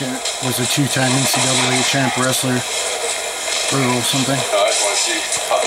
Was a two-time NCAA champ wrestler or something. No,